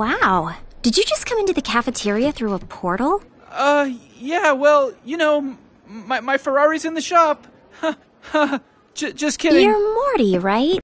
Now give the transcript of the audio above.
Wow. Did you just come into the cafeteria through a portal? Uh, yeah, well, you know, my, my Ferrari's in the shop. J- just kidding. You're Morty, right?